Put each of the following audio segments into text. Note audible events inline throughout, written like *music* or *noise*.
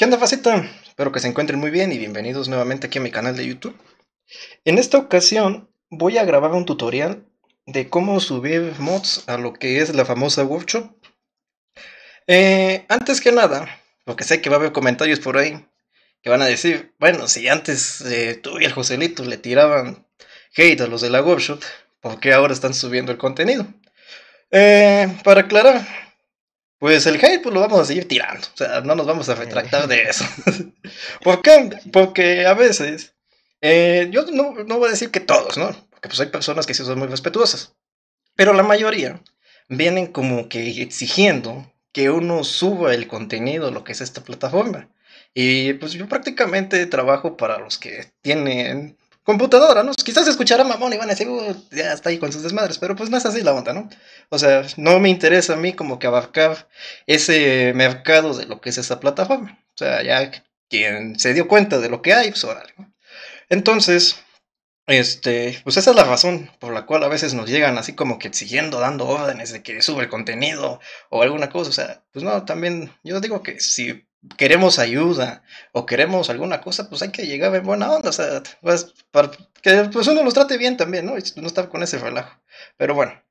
¿Qué onda, faceta? Espero que se encuentren muy bien y bienvenidos nuevamente aquí a mi canal de YouTube. En esta ocasión voy a grabar un tutorial de cómo subir mods a lo que es la famosa workshop. Eh, antes que nada, porque sé que va a haber comentarios por ahí que van a decir, bueno, si antes eh, tú y el Joselito le tiraban hate a los de la workshop, ¿por qué ahora están subiendo el contenido? Eh, para aclarar, pues el hate pues lo vamos a seguir tirando. O sea, no nos vamos a retractar de eso. *laughs* *laughs* ¿Por qué? Porque a veces, eh, yo no, no, voy a decir que todos, ¿no? Porque pues hay personas que sí son muy respetuosas. Pero la mayoría vienen como que exigiendo que uno suba el contenido, lo que es esta plataforma. Y pues yo prácticamente trabajo para los que tienen computadora, ¿no? Quizás escuchará mamón y van a decir, uh, ya está ahí con sus desmadres, pero pues no es así la onda, ¿no? O sea, no me interesa a mí como que abarcar ese mercado de lo que es esa plataforma. O sea, ya quien se dio cuenta de lo que hay, pues órale. Entonces, este, pues esa es la razón por la cual a veces nos llegan así como que exigiendo, dando órdenes de que sube el contenido o alguna cosa. O sea, pues no, también yo digo que si queremos ayuda o queremos alguna cosa, pues hay que llegar en buena onda, o sea, pues, que pues uno los trate bien también, ¿no? No estar con ese relajo. Pero bueno,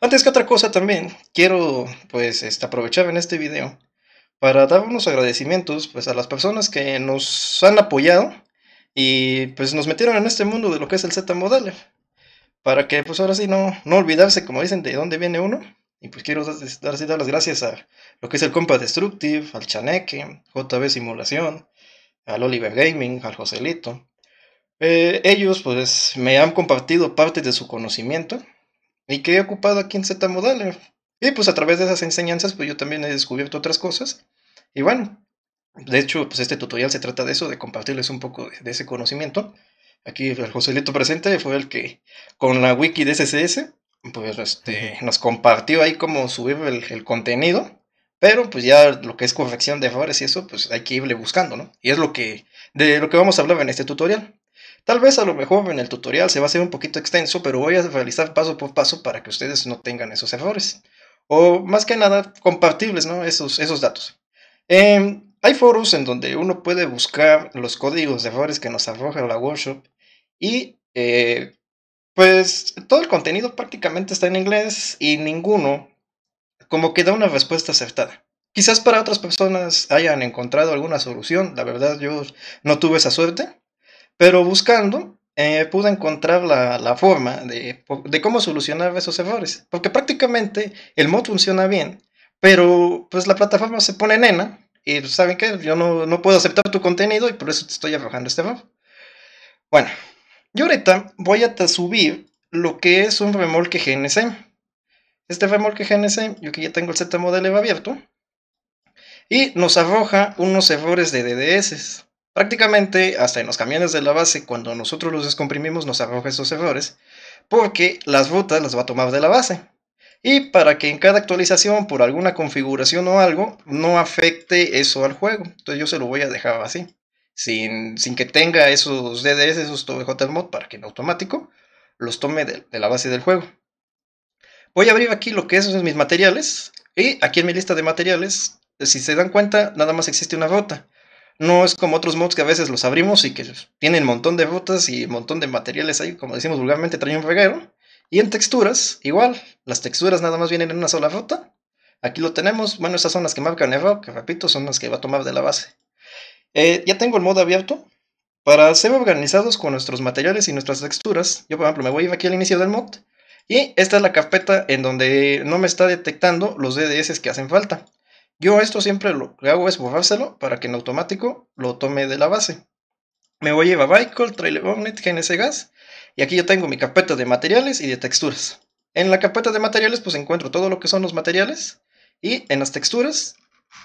antes que otra cosa también, quiero pues este, aprovechar en este video para dar unos agradecimientos pues a las personas que nos han apoyado y pues nos metieron en este mundo de lo que es el Z Modeler. Para que pues ahora sí no, no olvidarse, como dicen, de dónde viene uno y pues quiero dar, dar, las gracias a lo que es el Compa Destructive, al Chaneque, JB Simulación, al Oliver Gaming, al Joselito. Eh, ellos pues me han compartido parte de su conocimiento y que he ocupado aquí en Z Modeler. Y pues a través de esas enseñanzas pues yo también he descubierto otras cosas. Y bueno, de hecho pues este tutorial se trata de eso, de compartirles un poco de, ese conocimiento. Aquí el Joselito presente fue el que con la wiki de SSS pues este, nos compartió ahí cómo subir el, contenido, pero pues ya lo que es corrección de errores y eso, pues hay que irle buscando, ¿no? Y es lo que, de lo que vamos a hablar en este tutorial. Tal vez a lo mejor en el tutorial se va a hacer un poquito extenso, pero voy a realizar paso por paso para que ustedes no tengan esos errores. O más que nada, compartibles, ¿no? Esos, esos datos. Em, hay foros en donde uno puede buscar los códigos de errores que nos arroja la workshop y eh, pues todo el contenido prácticamente está en inglés y ninguno como que da una respuesta acertada. Quizás para otras personas hayan encontrado alguna solución, la verdad yo no tuve esa suerte, pero buscando eh, pude encontrar la, forma de, cómo solucionar esos errores, porque prácticamente el mod funciona bien, pero pues la plataforma se pone nena y saben que yo no, no puedo aceptar tu contenido y por eso te estoy arrojando este error. Bueno, yo ahorita voy a subir lo que es un remolque GNC. Este remolque GNC, yo que ya tengo el Z modelo abierto, y nos arroja unos errores de DDS. Prácticamente hasta en los camiones de la base, cuando nosotros los descomprimimos, nos arroja esos errores, porque las rutas las va a tomar de la base. Y para que en cada actualización, por alguna configuración o algo, no afecte eso al juego. Entonces yo se lo voy a dejar así sin, que tenga esos DDS, esos mod para que en automático los tome de, la base del juego. Voy a abrir aquí lo que es mis materiales y aquí en mi lista de materiales, si se dan cuenta, nada más existe una ruta. No es como otros mods que a veces los abrimos y que tienen un montón de rutas y un montón de materiales ahí, como decimos vulgarmente, traen un reguero. Y en texturas, igual, las texturas nada más vienen en una sola ruta. Aquí lo tenemos, bueno, esas son las que marcan error, que repito, son las que va a tomar de la base. Eh, ya tengo el modo abierto. Para ser organizados con nuestros materiales y nuestras texturas, yo por ejemplo me voy a aquí al inicio del mod. Y esta es la carpeta en donde no me está detectando los DDS que hacen falta. Yo esto siempre lo que hago es borrárselo para que en automático lo tome de la base. Me voy a ir a Trailer Bonnet, GNC Gas. Y aquí yo tengo mi carpeta de materiales y de texturas. En la carpeta de materiales pues encuentro todo lo que son los materiales. Y en las texturas,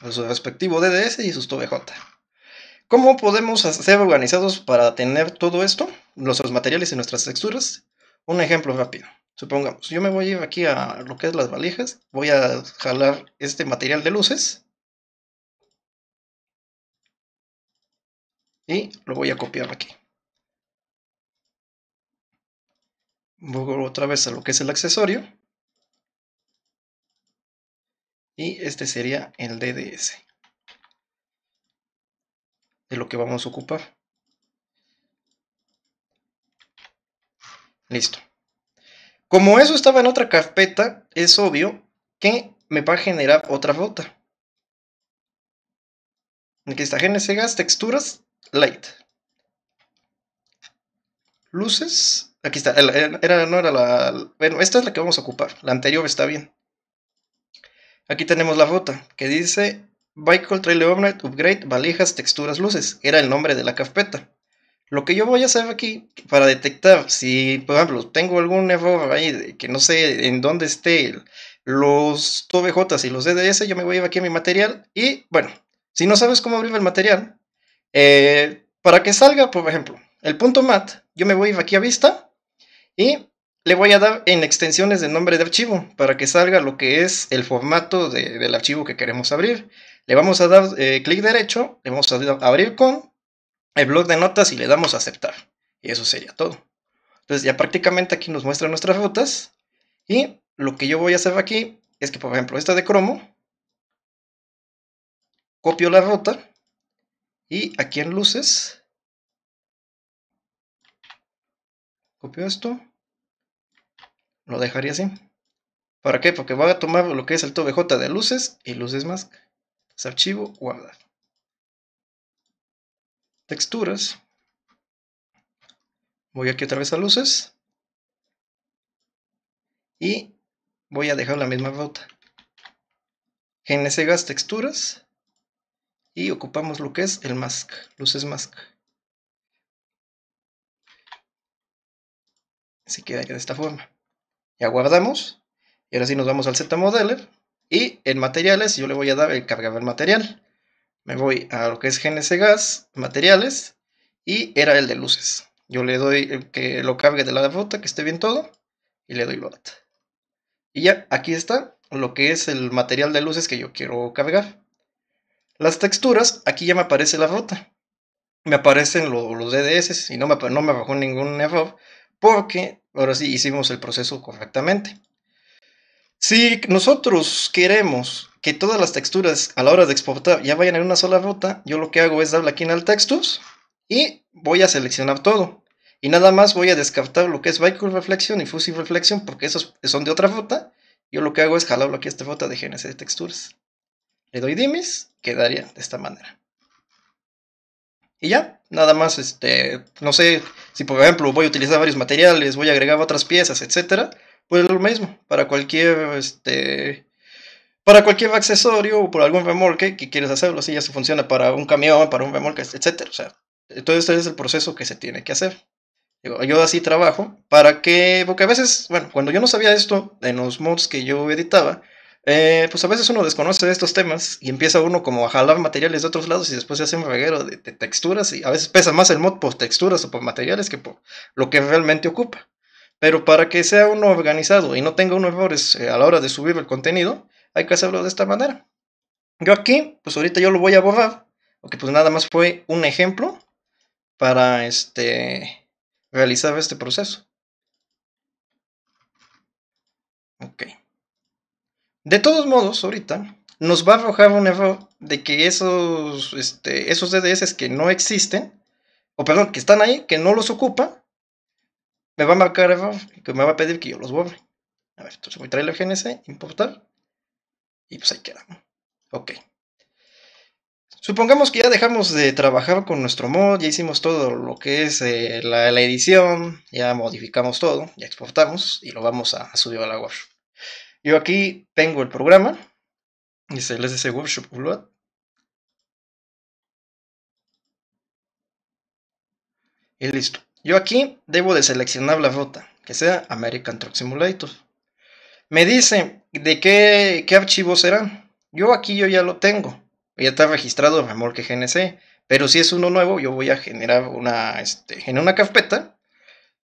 pues, su respectivo DDS y sus TVJ. ¿Cómo podemos ser organizados para tener todo esto? Nuestros materiales y nuestras texturas. Un ejemplo rápido. Supongamos, yo me voy a ir aquí a lo que es las valijas. Voy a jalar este material de luces. Y lo voy a copiar aquí. Voy otra vez a lo que es el accesorio. Y este sería el DDS. De lo que vamos a ocupar. Listo. Como eso estaba en otra carpeta, es obvio que me va a generar otra ruta. Aquí está GNC Gas, texturas, light. Luces, aquí está, era, no era la... Bueno, esta es la que vamos a ocupar, la anterior está bien. Aquí tenemos la ruta que dice Vehicle Trailer Upgrade, valijas, texturas, luces. Era el nombre de la carpeta. Lo que yo voy a hacer aquí para detectar si, por ejemplo, tengo algún error ahí de que no sé en dónde esté los TVJ y los DDS, yo me voy a ir aquí a mi material y, bueno, si no sabes cómo abrir el material, eh, para que salga, por ejemplo, el punto mat, yo me voy a ir aquí a vista y le voy a dar en extensiones de nombre de archivo para que salga lo que es el formato del archivo que queremos abrir. Le vamos a dar eh, clic derecho, le vamos a abrir con el blog de notas y le damos a aceptar. Y eso sería todo. Entonces ya prácticamente aquí nos muestra nuestras rutas. Y lo que yo voy a hacer aquí es que, por ejemplo, esta de cromo, copio la ruta y aquí en luces, copio esto, lo dejaría así. ¿Para qué? Porque voy a tomar lo que es el TVJ de luces y luces más. Archivo, guardar. Texturas. Voy aquí otra vez a luces. Y voy a dejar la misma ruta. GNC Gas Texturas. Y ocupamos lo que es el mask, luces mask. Así queda de esta forma. Ya guardamos. Y ahora sí nos vamos al Z Modeler. Y en materiales yo le voy a dar el cargador material. Me voy a lo que es GNC Gas, materiales. Y era el de luces. Yo le doy que lo cargue de la ruta, que esté bien todo. Y le doy load. Y ya, aquí está lo que es el material de luces que yo quiero cargar. Las texturas, aquí ya me aparece la ruta. Me aparecen los DDS y no me, no me bajó ningún error porque ahora sí hicimos el proceso correctamente. Si nosotros queremos que todas las texturas a la hora de exportar ya vayan en una sola ruta, yo lo que hago es darle aquí en el textus y voy a seleccionar todo. Y nada más voy a descartar lo que es Vehicle Reflection y Fusive Reflection porque esos son de otra ruta. Yo lo que hago es jalarlo aquí a esta ruta de GNC de texturas. Le doy dimis, quedaría de esta manera. Y ya, nada más, este, no sé, si por ejemplo voy a utilizar varios materiales, voy a agregar otras piezas, etcétera, pues lo mismo, para cualquier, este, para cualquier accesorio o por algún remolque que quieres hacerlo, así ya se funciona para un camión, para un remolque, etcétera, o sea, todo este es el proceso que se tiene que hacer. Yo así trabajo para que, porque a veces, bueno, cuando yo no sabía esto en los mods que yo editaba, eh, pues a veces uno desconoce estos temas y empieza uno como a jalar materiales de otros lados y después se hace un reguero de, texturas y a veces pesa más el mod por texturas o por materiales que por lo que realmente ocupa. Pero para que sea uno organizado y no tenga unos errores eh, a la hora de subir el contenido, hay que hacerlo de esta manera. Yo aquí, pues ahorita yo lo voy a borrar, porque pues nada más fue un ejemplo para este realizar este proceso. Ok. De todos modos, ahorita nos va a arrojar un error de que esos, este, esos DDS que no existen, o perdón, que están ahí, que no los ocupa, me va a marcar que me va a pedir que yo los borre. A ver, entonces voy a traer la GNC, importar, y pues ahí queda. Ok. Supongamos que ya dejamos de trabajar con nuestro mod, ya hicimos todo lo que es eh, la, edición, ya modificamos todo, ya exportamos y lo vamos a, subir a la web. Yo aquí tengo el programa, dice el SC Workshop Upload. Y listo. Yo aquí debo de seleccionar la ruta, que sea American Truck Simulator. Me dice de qué, qué archivo será. Yo aquí yo ya lo tengo. Ya está registrado en remolque GNC. Pero si es uno nuevo, yo voy a generar una, este, en una carpeta.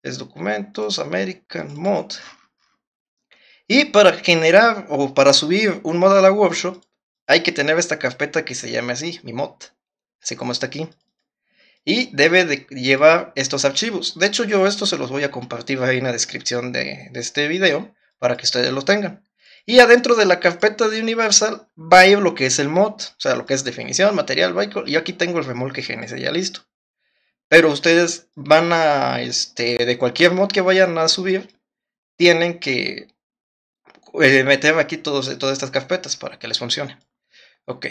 Es documentos, American Mod. Y para generar o para subir un mod a la workshop, hay que tener esta carpeta que se llama así, mi mod, así como está aquí. Y debe de llevar estos archivos. De hecho, yo esto se los voy a compartir ahí en la descripción de, este video para que ustedes lo tengan. Y adentro de la carpeta de Universal va a ir lo que es el mod, o sea, lo que es definición, material, vehicle. Y aquí tengo el remolque GNC ya listo. Pero ustedes van a, este, de cualquier mod que vayan a subir, tienen que eh, meter aquí todos, todas estas carpetas para que les funcione. Ok.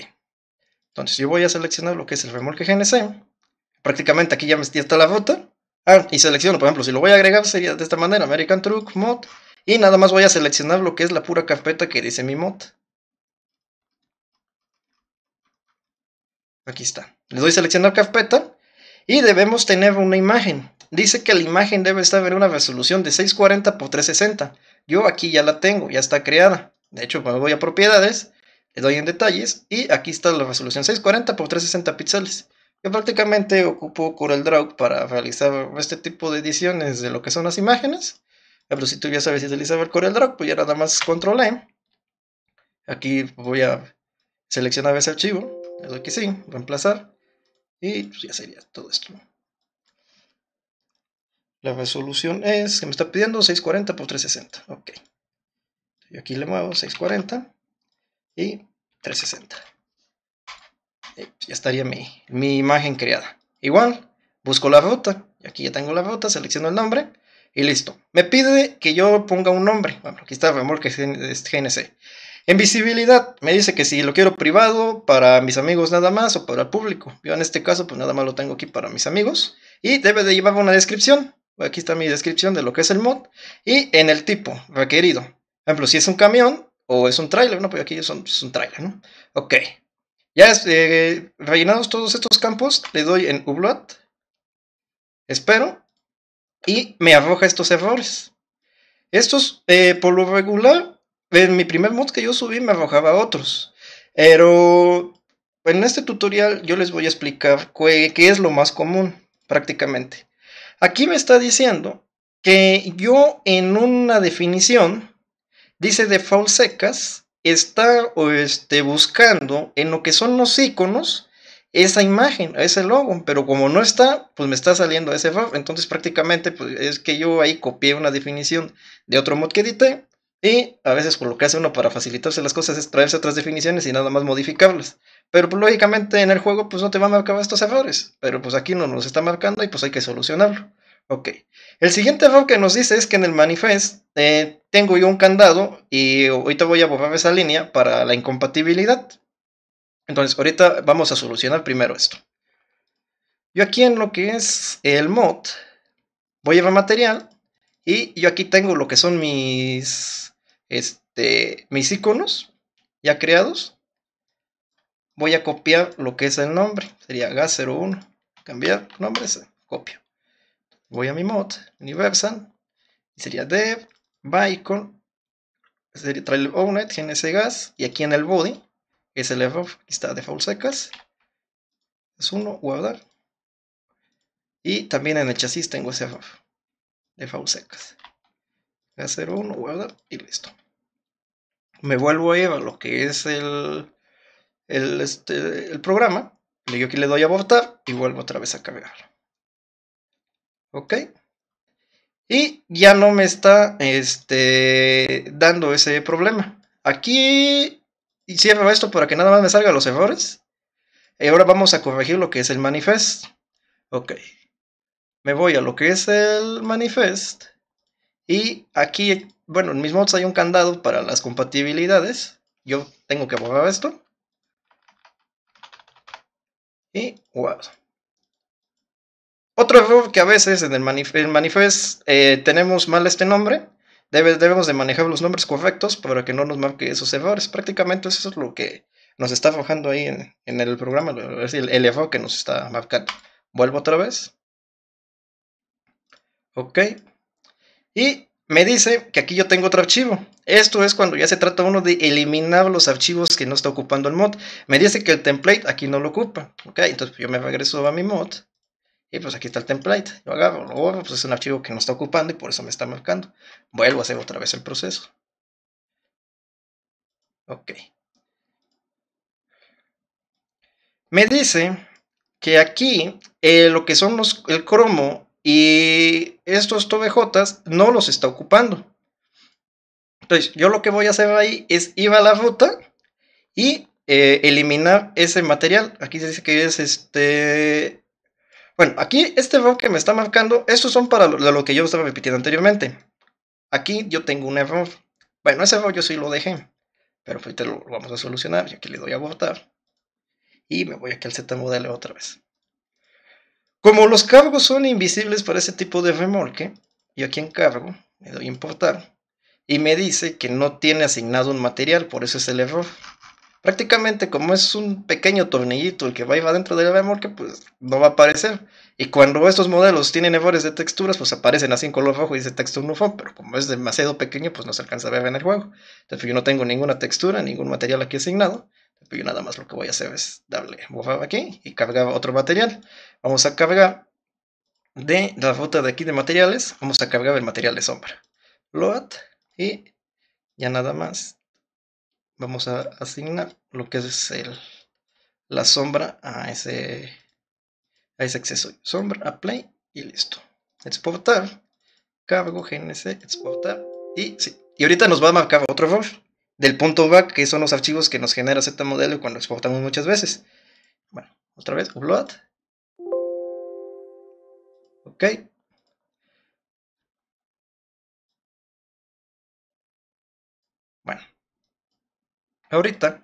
Entonces yo voy a seleccionar lo que es el remolque GNC. Prácticamente aquí ya me está la ruta. Ah, y selecciono, por ejemplo, si lo voy a agregar sería de esta manera, American Truck Mod. Y nada más voy a seleccionar lo que es la pura carpeta que dice mi mod. Aquí está. Le doy seleccionar carpeta y debemos tener una imagen. Dice que la imagen debe estar en una resolución de 640 x 360. Yo aquí ya la tengo, ya está creada. De hecho, cuando voy a propiedades, le doy en detalles y aquí está la resolución 640 x 360 píxeles. Yo prácticamente ocupo CorelDRAW para realizar este tipo de ediciones de lo que son las imágenes. Pero si tú ya sabes utilizar el CorelDRAW, pues ya nada más control E. Aquí voy a seleccionar ese archivo, le doy que sí, reemplazar. Y pues ya sería todo esto. La resolución es, que me está pidiendo 640 x 360. Ok. Y aquí le muevo 640 y 360. Ya estaría mi, mi imagen creada. Igual, busco la ruta. Aquí ya tengo la ruta, selecciono el nombre y listo. Me pide que yo ponga un nombre. Bueno, aquí está remolque GNC. En visibilidad, me dice que si lo quiero privado, para mis amigos nada más o para el público. Yo en este caso, pues nada más lo tengo aquí para mis amigos. Y debe de llevar una descripción. Aquí está mi descripción de lo que es el mod. Y en el tipo requerido. Por ejemplo, si es un camión o es un trailer, no, pues aquí es un, es un trailer, ¿no? Ok. Ya eh, rellenados todos estos campos, le doy en upload. Espero. Y me arroja estos errores. Estos, eh, por lo regular, en mi primer mod que yo subí me arrojaba otros. Pero en este tutorial yo les voy a explicar qué, es lo más común prácticamente. Aquí me está diciendo que yo en una definición dice default secas está este, buscando en lo que son los iconos esa imagen, ese logo, pero como no está, pues me está saliendo ese error. Entonces prácticamente pues, es que yo ahí copié una definición de otro mod que edité y a veces por lo que hace uno para facilitarse las cosas es traerse otras definiciones y nada más modificarlas. Pero pues, lógicamente en el juego pues no te va a marcar estos errores. Pero pues aquí no nos está marcando y pues hay que solucionarlo. Ok. El siguiente error que nos dice es que en el manifest eh, tengo yo un candado y ahorita voy a borrar esa línea para la incompatibilidad. Entonces ahorita vamos a solucionar primero esto. Yo aquí en lo que es el mod voy a llevar material y yo aquí tengo lo que son mis este, mis iconos ya creados, voy a copiar lo que es el nombre. Sería gas01. Cambiar nombre, copio. Voy a mi mod, universal, y sería dev, bycon, sería trailer owner, gnc gas, y aquí en el body es el error, está default secas, es uno, guardar. Y también en el chasis tengo ese error, default secas. Gas01, guardar y listo me vuelvo a ir a lo que es el, el, este, el programa. Yo aquí le doy a abortar y vuelvo otra vez a cargar. Ok. Y ya no me está este, dando ese problema. Aquí cierro esto para que nada más me salgan los errores. Y ahora vamos a corregir lo que es el manifest. Ok. Me voy a lo que es el manifest. Y aquí bueno, en mis mods hay un candado para las compatibilidades. Yo tengo que borrar esto. Y wow. Otro error que a veces en el, manifest eh, tenemos mal este nombre. debemos de manejar los nombres correctos para que no nos marque esos errores. Prácticamente eso es lo que nos está arrojando ahí en, el programa. Es el, el error que nos está marcando. Vuelvo otra vez. Ok. Y me dice que aquí yo tengo otro archivo. Esto es cuando ya se trata uno de eliminar los archivos que no está ocupando el mod. Me dice que el template aquí no lo ocupa. Ok, entonces yo me regreso a mi mod. Y pues aquí está el template. Yo agarro, lo borro, pues es un archivo que no está ocupando y por eso me está marcando. Vuelvo a hacer otra vez el proceso. Ok. Me dice que aquí eh, lo que son los, el cromo y estos TOBJs no los está ocupando. Entonces, yo lo que voy a hacer ahí es ir a la ruta y eh, eliminar ese material. Aquí se dice que es este... Bueno, aquí este error que me está marcando, estos son para lo, que yo estaba repitiendo anteriormente. Aquí yo tengo un error. Bueno, ese error yo sí lo dejé. Pero ahorita lo, vamos a solucionar. Y aquí le doy a abortar. Y me voy aquí al Z modelo otra vez. Como los cargos son invisibles para ese tipo de remolque, yo aquí en cargo le doy a importar y me dice que no tiene asignado un material, por eso es el error. Prácticamente como es un pequeño tornillito el que va a dentro del remolque, pues no va a aparecer. Y cuando estos modelos tienen errores de texturas, pues aparecen así en color rojo y dice texture no pero como es demasiado pequeño, pues no se alcanza a ver en el juego. Entonces yo no tengo ninguna textura, ningún material aquí asignado. Entonces yo nada más lo que voy a hacer es darle borrar aquí y cargar otro material. Vamos a cargar de la ruta de aquí de materiales, vamos a cargar el material de sombra. Load y ya nada más vamos a asignar lo que es el, la sombra a ese a ese accesorio. Sombra, apply y listo. Exportar, cargo, gnc, exportar y sí. Y ahorita nos va a marcar otro error del punto back, que son los archivos que nos genera Z modelo cuando exportamos muchas veces. Bueno, otra vez, upload. Ok. Bueno. Ahorita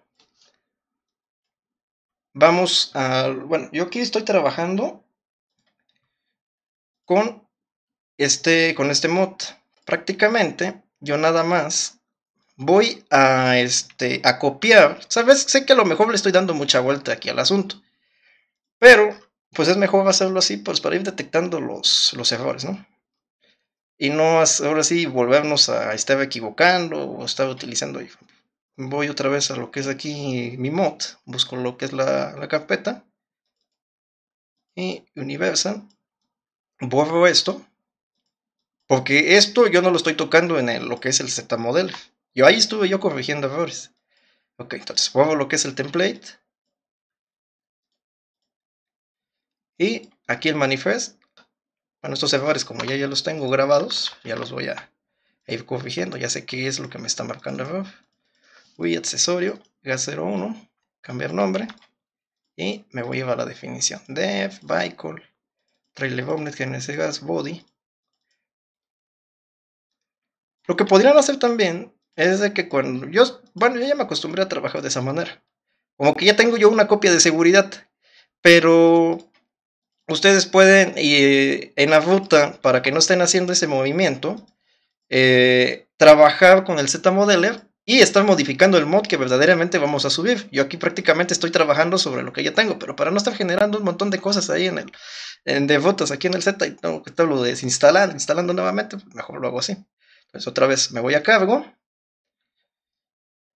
vamos a... Bueno, yo aquí estoy trabajando con este, con este mod. Prácticamente yo nada más voy a, este, a copiar. Sabes, sé que a lo mejor le estoy dando mucha vuelta aquí al asunto. Pero, pues es mejor hacerlo así, pues para ir detectando los, los errores, ¿no? Y no ahora sí volvernos a estar equivocando o estar utilizando voy otra vez a lo que es aquí mi mod, busco lo que es la, carpeta y Universal, borro esto, porque esto yo no lo estoy tocando en lo que es el Z model. Yo ahí estuve yo corrigiendo errores. Ok, entonces borro lo que es el template. Y aquí el manifest. Bueno, estos errores como ya, ya los tengo grabados, ya los voy a ir corrigiendo. Ya sé qué es lo que me está marcando error voy accesorio, gas01, cambiar nombre y me voy a llevar a la definición. Def, vehicle, trailer omnet, GNC gas, body. Lo que podrían hacer también es de que cuando yo, bueno, ya me acostumbré a trabajar de esa manera. Como que ya tengo yo una copia de seguridad, pero ustedes pueden, y en la ruta, para que no estén haciendo ese movimiento, eh, trabajar con el Z-Modeler y estar modificando el mod que verdaderamente vamos a subir. Yo aquí prácticamente estoy trabajando sobre lo que ya tengo, pero para no estar generando un montón de cosas ahí en el en devotos aquí en el Z y tengo que estarlo desinstalar, instalando nuevamente, pues mejor lo hago así. Entonces otra vez me voy a cargo.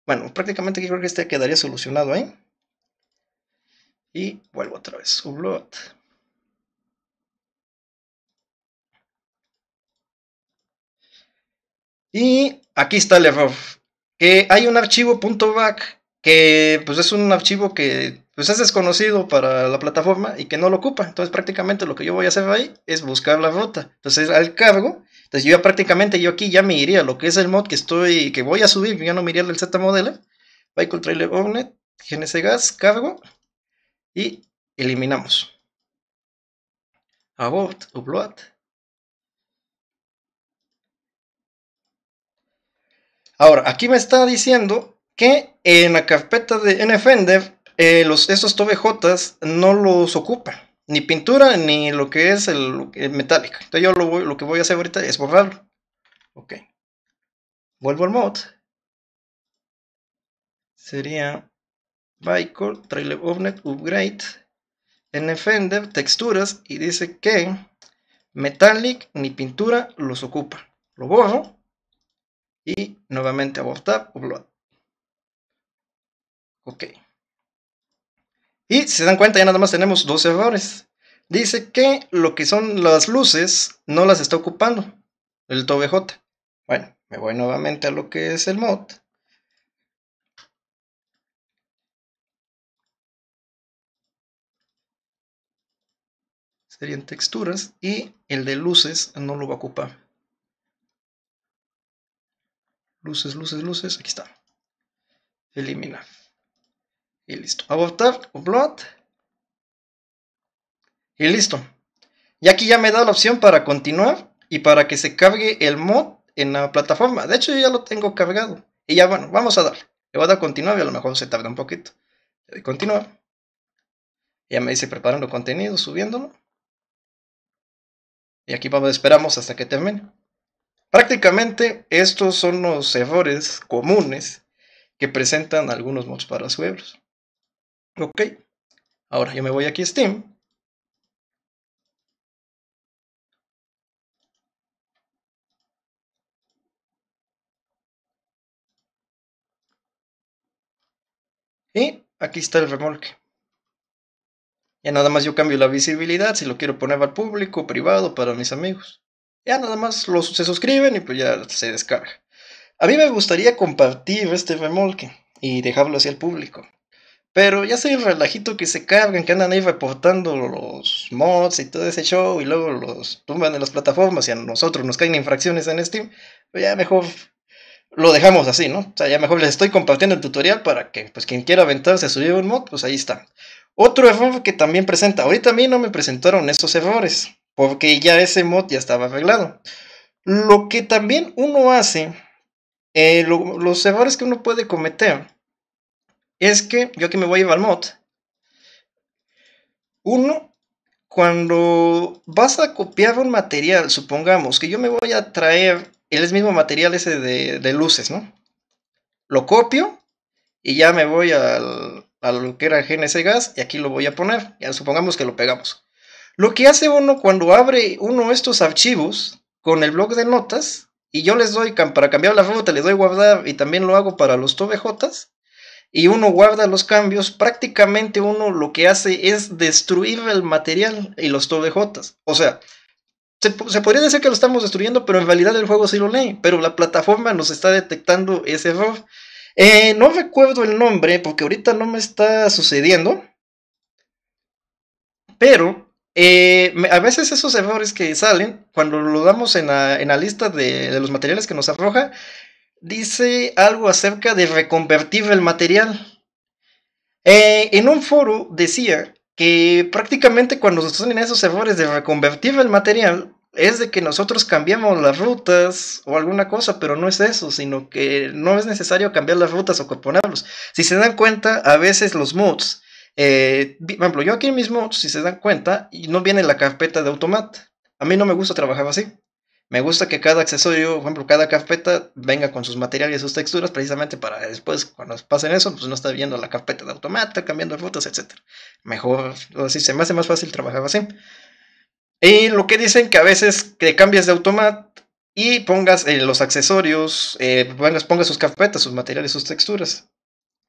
Bueno, prácticamente creo que este quedaría solucionado ahí. Y vuelvo otra vez. Upload. Y aquí está el error que hay un archivo .back que pues es un archivo que pues es desconocido para la plataforma y que no lo ocupa. Entonces prácticamente lo que yo voy a hacer ahí es buscar la ruta. Entonces al cargo, entonces yo ya prácticamente yo aquí ya me iría lo que es el mod que estoy, que voy a subir, ya no me iría el Z Modeler, Vehicle Trailer Ornet, GNC Gas, cargo y eliminamos. Abort, upload. Ahora, aquí me está diciendo que en la carpeta de NFender, eh, los, estos TOBJs no los ocupa. Ni pintura, ni lo que es el, metálica. Entonces yo lo, lo, que voy a hacer ahorita es borrarlo. Ok. Vuelvo al mod. Sería Vehicle, Trailer Ovnet, Upgrade, NFender, texturas, y dice que Metallic ni pintura los ocupa. Lo borro y nuevamente abortar, upload. Ok. Y si se dan cuenta, ya nada más tenemos dos errores. Dice que lo que son las luces no las está ocupando el TOBJ. Bueno, me voy nuevamente a lo que es el mod. Serían texturas y el de luces no lo va a ocupar. Luces, luces, luces. Aquí está. Eliminar. Y listo. Abortar, upload. Y listo. Y aquí ya me da la opción para continuar y para que se cargue el mod en la plataforma. De hecho, yo ya lo tengo cargado. Y ya, bueno, vamos a darle. Le voy a dar continuar y a lo mejor se tarda un poquito. Le doy continuar. Ya me dice preparando contenido, subiéndolo. Y aquí vamos, esperamos hasta que termine. Prácticamente estos son los errores comunes que presentan algunos mods para suegros. Ok. Ahora yo me voy aquí a Steam. Y aquí está el remolque. Ya nada más yo cambio la visibilidad si lo quiero poner al público, privado, para mis amigos. Ya nada más los, se suscriben y pues ya se descarga. A mí me gustaría compartir este remolque y dejarlo hacia el público. Pero ya sé el relajito que se cargan, que andan ahí reportando los mods y todo ese show y luego los tumban en las plataformas y a nosotros nos caen infracciones en Steam. Pues ya mejor lo dejamos así, ¿no? O sea, ya mejor les estoy compartiendo el tutorial para que, pues, quien quiera aventarse a subir un mod, pues ahí está. Otro error que también presenta, ahorita a mí no me presentaron esos errores, porque ya ese mod ya estaba arreglado. Lo que también uno hace, eh, los errores que uno puede cometer, es que, yo aquí me voy a llevar al mod, uno, cuando vas a copiar un material, supongamos que yo me voy a traer el mismo material ese de, luces, ¿no? Lo copio y ya me voy al, a que era GNC Gas y aquí lo voy a poner. Ya supongamos que lo pegamos. Lo que hace uno cuando abre uno de estos archivos con el blog de notas y yo les doy para cambiar la ruta, les doy guardar y también lo hago para los TVJs y uno guarda los cambios, prácticamente uno lo que hace es destruir el material y los TVJs. O sea, se, podría decir que lo estamos destruyendo, pero en realidad el juego sí lo lee, pero la plataforma nos está detectando ese error. Eh, no recuerdo el nombre porque ahorita no me está sucediendo, pero eh, a veces esos errores que salen, cuando lo damos en la, lista de, los materiales que nos arroja, dice algo acerca de reconvertir el material. Eh, en un foro decía que prácticamente cuando se en esos errores de reconvertir el material, es de que nosotros cambiamos las rutas o alguna cosa, pero no es eso, sino que no es necesario cambiar las rutas o componerlos. Si se dan cuenta, a veces los mods, eh, por ejemplo, yo aquí en mis mods, si se dan cuenta, no viene la carpeta de automat. A mí no me gusta trabajar así. Me gusta que cada accesorio, por ejemplo, cada carpeta venga con sus materiales y sus texturas, precisamente para después, cuando pasen eso, pues no estar viendo la carpeta de automata, cambiando rutas, etc. Mejor, así se me hace más fácil trabajar así. Y lo que dicen que a veces que cambias de automat y pongas eh, los accesorios, eh, pongas, pongas, sus carpetas, sus materiales, sus texturas.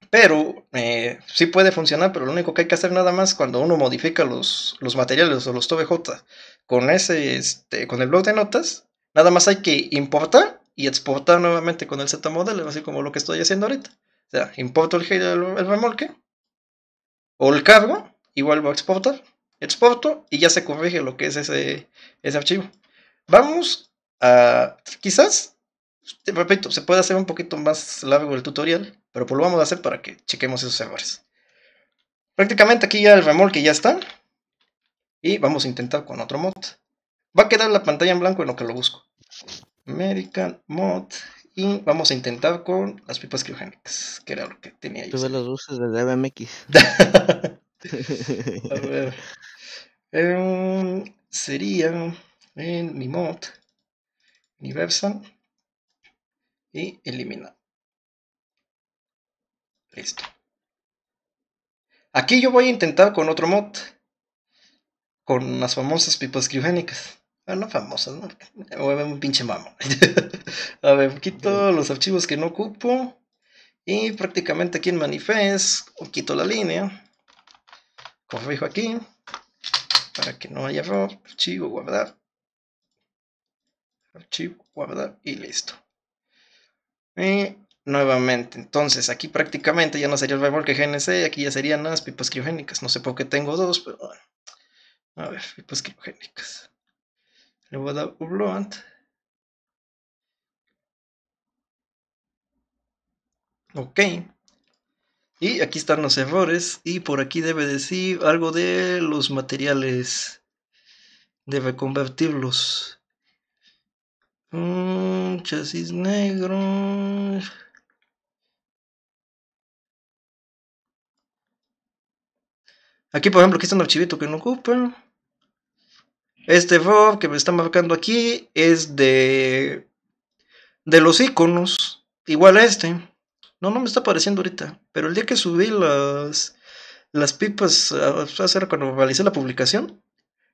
Pero eh, sí puede funcionar, pero lo único que hay que hacer nada más cuando uno modifica los, los materiales o los TVJ con ese, este, con el blog de notas, Nada más hay que importar y exportar nuevamente con el Z-Model, así como lo que estoy haciendo ahorita. O sea, importo el, el, remolque o el cargo y vuelvo a exportar. Exporto y ya se corrige lo que es ese, ese archivo. Vamos a, quizás, repito, se puede hacer un poquito más largo el tutorial, pero pues lo vamos a hacer para que chequemos esos errores. Prácticamente aquí ya el remolque ya está. Y vamos a intentar con otro mod. Va a quedar la pantalla en blanco en lo que lo busco. American Mod. Y vamos a intentar con las pipas criogénicas, que era lo que tenía yo. Tuve las luces de DBMX. *laughs* a ver. Em, sería en mi mod universal y eliminar. Listo. Aquí yo voy a intentar con otro mod. Con las famosas pipas criogénicas. Bueno, no famosas, ¿no? Voy a ver un pinche mamo. *laughs* a ver, quito los archivos que no ocupo. Y prácticamente aquí en Manifest, quito la línea. Corrijo aquí. Para que no haya error. Archivo, guardar. Archivo, guardar y listo. Y nuevamente, entonces aquí prácticamente ya no sería el remolque GNC, aquí ya serían las pipas criogénicas. No sé por qué tengo dos, pero bueno. A ver, pipas criogénicas. Le voy a dar upload. Ok. Y aquí están los errores. Y por aquí debe decir algo de los materiales. Debe convertirlos. Mm, chasis negro. Aquí, por ejemplo, aquí está un archivito que no ocupa. Este error que me está marcando aquí es de, de los iconos. Igual a este. No, no me está apareciendo ahorita. Pero el día que subí las, las pipas hacer cuando realicé la publicación,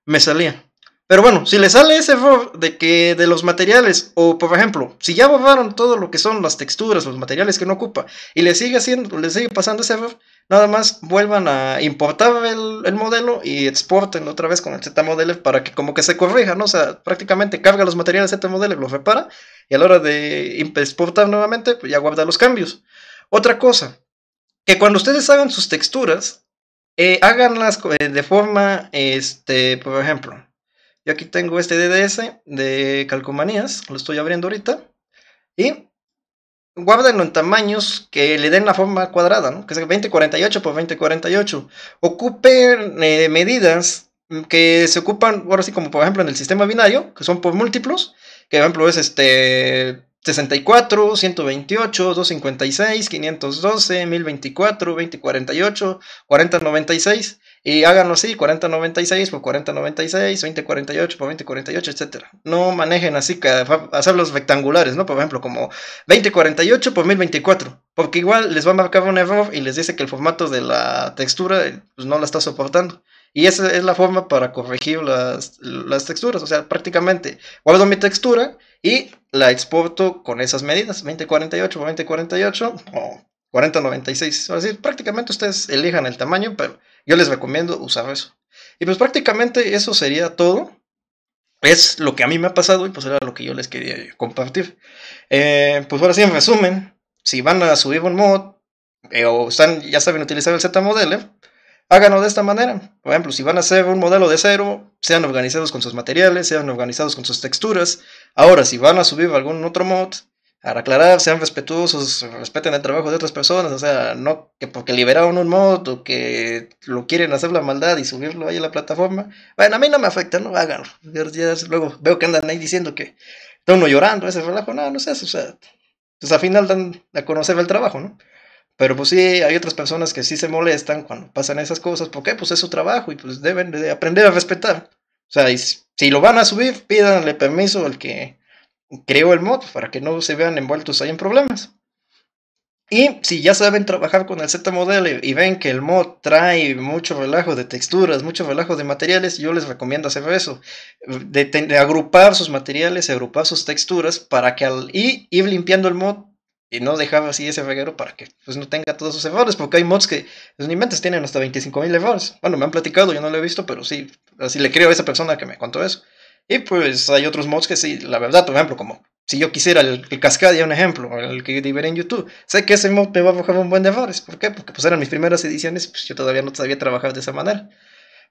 me salía. Pero bueno, si le sale ese error de que de los materiales, o por ejemplo, si ya borraron todo lo que son las texturas, los materiales que no ocupa, y le sigue haciendo, le sigue pasando ese error, nada más vuelvan a importar el, modelo y exporten otra vez con el Z-Model para que como que se corrija, ¿no? O sea, prácticamente carga los materiales Z-Model, los repara, y a la hora de exportar nuevamente, pues ya guarda los cambios. Otra cosa, que cuando ustedes hagan sus texturas, eh, háganlas eh, de forma, este, por ejemplo, yo aquí tengo este DDS de calcomanías, lo estoy abriendo ahorita. Y guárdenlo en tamaños que le den la forma cuadrada, ¿no? que sea 2048 por 2048. Ocupen eh, medidas que se ocupan, ahora sí, como por ejemplo en el sistema binario, que son por múltiplos, que por ejemplo es este 64, 128, 256, 512, 1024, 2048, 4096. Y háganlo así, 4096 por 4096, 2048 por 2048, etc. No manejen así, que hacerlos rectangulares, ¿no? Por ejemplo, como 2048 por 1024. Porque igual les va a marcar un error y les dice que el formato de la textura pues, no la está soportando. Y esa es la forma para corregir las, las texturas. O sea, prácticamente guardo mi textura y la exporto con esas medidas, 2048 por 2048 o 4096. Es decir, prácticamente ustedes elijan el tamaño, pero yo les recomiendo usar eso. Y pues prácticamente eso sería todo. Es lo que a mí me ha pasado y pues era lo que yo les quería compartir. Eh, pues ahora sí, en resumen, si van a subir un mod eh, o están, ya saben utilizar el Z-Model, háganlo de esta manera. Por ejemplo, si van a hacer un modelo de cero, sean organizados con sus materiales, sean organizados con sus texturas. Ahora, si van a subir algún otro mod, para aclarar, sean respetuosos, respeten el trabajo de otras personas, o sea, no que porque liberaron un mod o que lo quieren hacer la maldad y subirlo ahí a la plataforma. Bueno, a mí no me afecta, no háganlo. luego veo que andan ahí diciendo que está uno llorando, ese relajo, no, no sé, o sea, pues al final dan a conocer el trabajo, ¿no? Pero pues sí, hay otras personas que sí se molestan cuando pasan esas cosas, porque pues es su trabajo y pues deben de aprender a respetar. O sea, si lo van a subir, pídanle permiso al que creo el mod para que no se vean envueltos ahí en problemas. Y si ya saben trabajar con el Z-Model y ven que el mod trae mucho relajo de texturas, mucho relajo de materiales, yo les recomiendo hacer eso. De, agrupar sus materiales, agrupar sus texturas para que al y ir limpiando el mod y no dejar así ese reguero para que pues, no tenga todos sus errores, porque hay mods que los inventes tienen hasta 25.000 errores. Bueno, me han platicado, yo no lo he visto, pero sí, así le creo a esa persona que me contó eso. Y pues hay otros mods que sí, la verdad, por ejemplo, como si yo quisiera el, el Cascadia, un ejemplo, el que veré en YouTube, sé que ese mod me va a arrojar un buen de errores. ¿Por qué? Porque pues eran mis primeras ediciones, pues yo todavía no sabía trabajar de esa manera.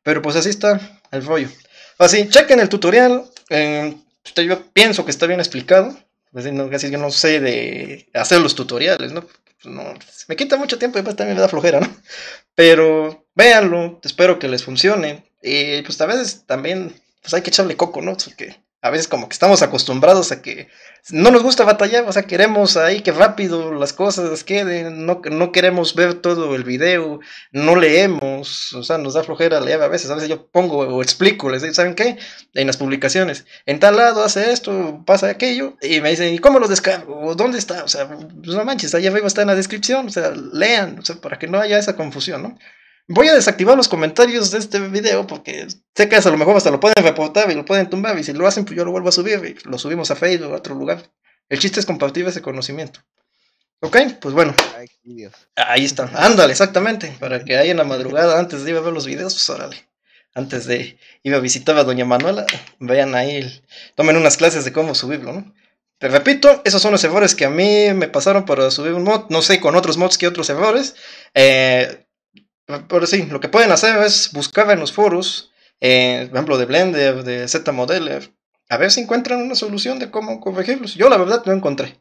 Pero pues así está el rollo. Así, chequen el tutorial. Eh, yo pienso que está bien explicado. casi yo no sé de hacer los tutoriales, ¿no? Pues, no me quita mucho tiempo y pues también me da flojera, ¿no? Pero véanlo, espero que les funcione. Y pues a veces también pues hay que echarle coco, ¿no? Porque a veces como que estamos acostumbrados a que no nos gusta batallar, o sea, queremos ahí que rápido las cosas queden, no, no queremos ver todo el video, no leemos, o sea, nos da flojera leer a veces, a veces yo pongo o explico, les digo, ¿saben qué? En las publicaciones, en tal lado hace esto, pasa aquello, y me dicen, ¿y cómo lo descargo? ¿Dónde está? O sea, pues no manches, ahí arriba está en la descripción, o sea, lean, o sea, para que no haya esa confusión, ¿no? Voy a desactivar los comentarios de este video porque sé que a lo mejor hasta lo pueden reportar y lo pueden tumbar y si lo hacen pues yo lo vuelvo a subir y lo subimos a Facebook o a otro lugar. El chiste es compartir ese conocimiento. ¿Ok? Pues bueno. Ahí está. Ándale, exactamente. Para que ahí en la madrugada, antes de ir a ver los videos, pues órale. Antes de ir a visitar a Doña Manuela, vean ahí, tomen unas clases de cómo subirlo, ¿no? Te repito, esos son los errores que a mí me pasaron para subir un mod. No sé con otros mods que otros errores. Eh, pero sí, lo que pueden hacer es buscar en los foros, eh, por ejemplo, de Blender, de Z-Modeler, a ver si encuentran una solución de cómo corregirlos. Yo la verdad no encontré.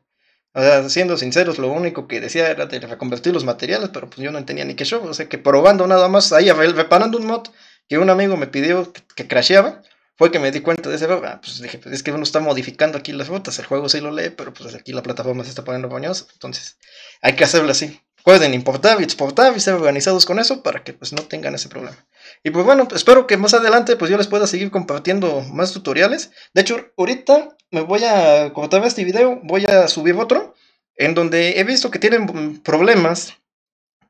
O sea, siendo sinceros, lo único que decía era de reconvertir los materiales, pero pues yo no entendía ni qué show. O sea, que probando nada más, ahí reparando un mod que un amigo me pidió que, crasheaba, fue que me di cuenta de ese ah, pues dije, pues es que uno está modificando aquí las rutas, el juego sí lo lee, pero pues aquí la plataforma se está poniendo bañosa, entonces hay que hacerlo así. Pueden importar y exportar y ser organizados con eso para que pues no tengan ese problema. Y pues bueno, espero que más adelante pues yo les pueda seguir compartiendo más tutoriales. De hecho, ahorita me voy a cortar este video, voy a subir otro en donde he visto que tienen problemas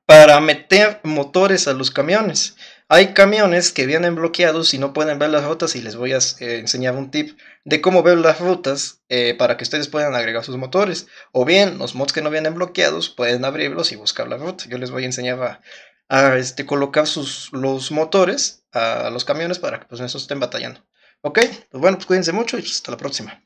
para meter motores a los camiones. Hay camiones que vienen bloqueados y no pueden ver las rutas y les voy a eh, enseñar un tip de cómo ver las rutas eh, para que ustedes puedan agregar sus motores. O bien, los mods que no vienen bloqueados pueden abrirlos y buscar la ruta. Yo les voy a enseñar a, este, colocar sus, los motores a, los camiones para que pues no estén batallando. Ok, pues bueno, pues cuídense mucho y hasta la próxima.